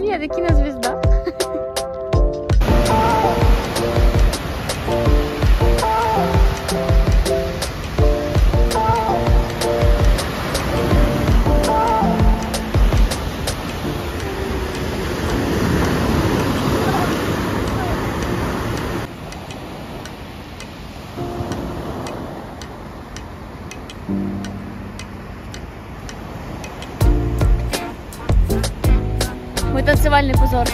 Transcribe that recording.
Minha, daqui nas vezes. Мой танцевальный позор.